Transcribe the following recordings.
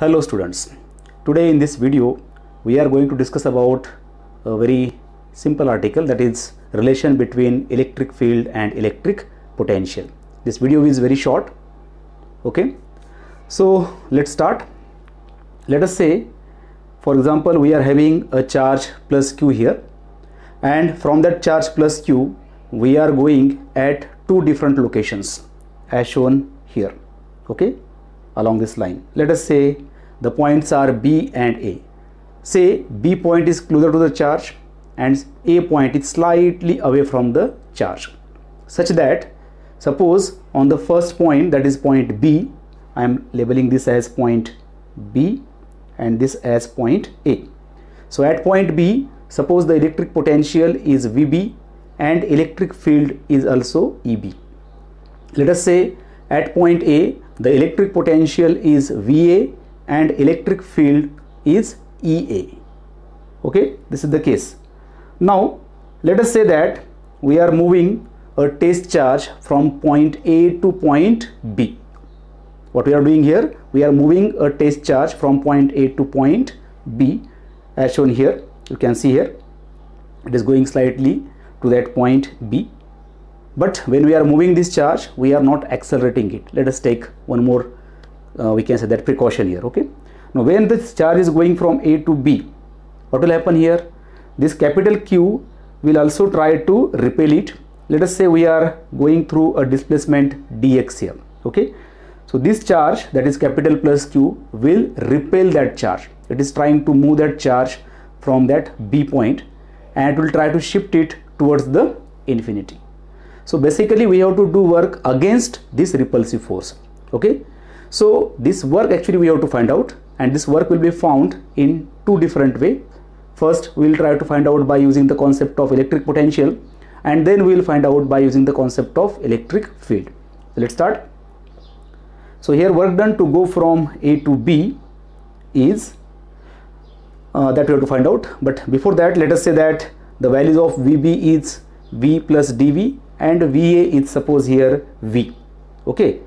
Hello students. Today in this video we are going to discuss about a very simple article that is relation between electric field and electric potential. This video is very short. Okay. So let's start. Let us say for example we are having a charge plus q here and from that charge plus q we are going at two different locations as shown here okay along this line let us say the points are b and a. Say b point is closer to the charge and a point is slightly away from the charge. Such that suppose on the first point that is point b i am labeling this as point b and this as point a. So at point b suppose the electric potential is vb and electric field is also eb. Let us say at point a the electric potential is va and electric field is ea okay? This is the case. Now let us say that we are moving a test charge from point a to point b. What we are doing here we are moving a test charge from point a to point b as shown here. You can see here it is going slightly to that point b. But when we are moving this charge we are not accelerating it. Let us take one more uh, we can say that precaution here okay? Now when this charge is going from a to b what will happen here? This capital q will also try to repel it. Let us say we are going through a displacement dx here okay? So this charge that is capital plus q will repel that charge. It is trying to move that charge from that b point and it will try to shift it towards the infinity. So basically we have to do work against this repulsive force okay so this work actually we have to find out and this work will be found in two different way. First we will try to find out by using the concept of electric potential and then we will find out by using the concept of electric field. So let's start. So here work done to go from a to b is uh, that we have to find out. But before that let us say that the values of vb is v plus dv and va is suppose here v. Okay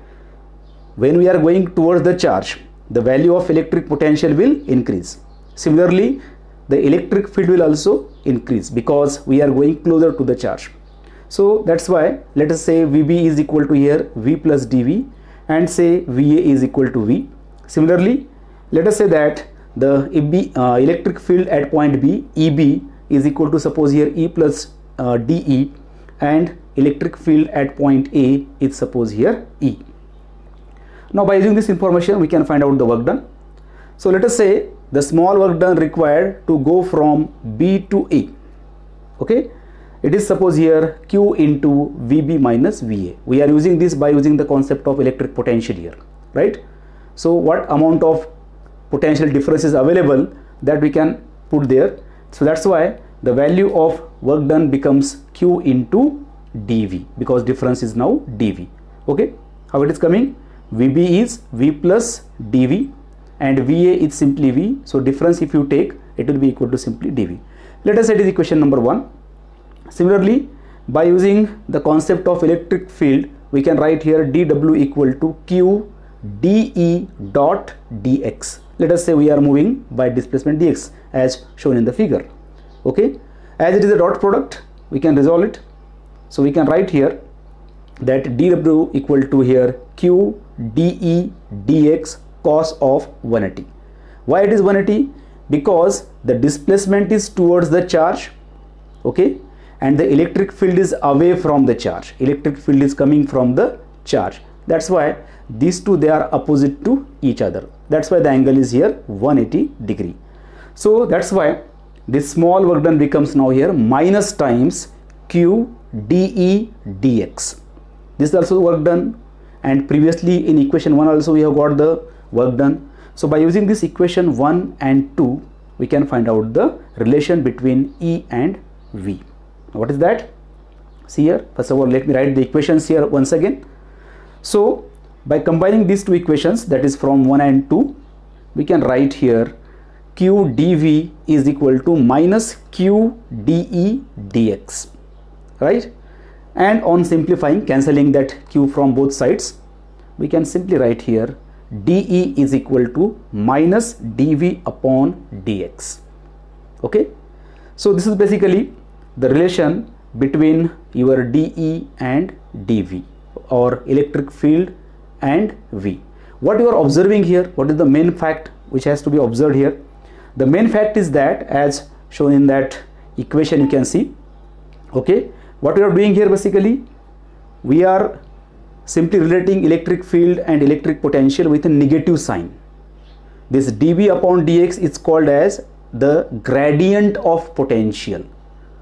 when we are going towards the charge the value of electric potential will increase. Similarly the electric field will also increase because we are going closer to the charge. So that's why let us say vb is equal to here v plus dv and say va is equal to v. Similarly let us say that the EB, uh, electric field at point b eb is equal to suppose here e plus uh, de and electric field at point a is suppose here e now by using this information we can find out the work done. So let us say the small work done required to go from b to a. Okay? It is suppose here q into vb minus va. We are using this by using the concept of electric potential here right? So what amount of potential difference is available that we can put there? So that's why the value of work done becomes q into dv because difference is now dv. Okay? How it is coming vb is v plus dv and va is simply v. So difference if you take it will be equal to simply dv. Let us say it is equation number one. Similarly by using the concept of electric field we can write here dw equal to q de dot dx. Let us say we are moving by displacement dx as shown in the figure. Okay? As it is a dot product we can resolve it. So we can write here that dw equal to here q de dx cos of 180 why it is 180 because the displacement is towards the charge okay and the electric field is away from the charge. Electric field is coming from the charge. That's why these two they are opposite to each other. That's why the angle is here 180 degree. So that's why this small work done becomes now here minus times q de dx this is also work done. And previously in equation 1 also we have got the work done. So by using this equation 1 and 2 we can find out the relation between e and v. What is that? See here. First of all let me write the equations here once again. So by combining these two equations that is from 1 and 2 we can write here q dv is equal to minus q de dx. Right and on simplifying cancelling that q from both sides we can simply write here dE is equal to minus dV upon dx. Okay. So this is basically the relation between your dE and dV or electric field and V. What you are observing here, what is the main fact which has to be observed here? The main fact is that as shown in that equation you can see, okay, what we are doing here basically, we are simply relating electric field and electric potential with a negative sign. This dV upon dx is called as the gradient of potential.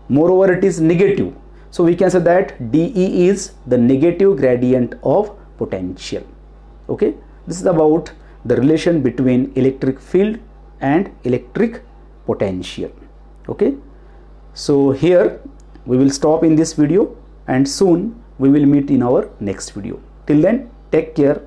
Moreover, it is negative. So we can say that dE is the negative gradient of potential. Okay, this is about the relation between electric field and electric potential. Okay, so here we will stop in this video and soon we will meet in our next video. Till then take care